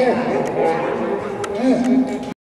Amen.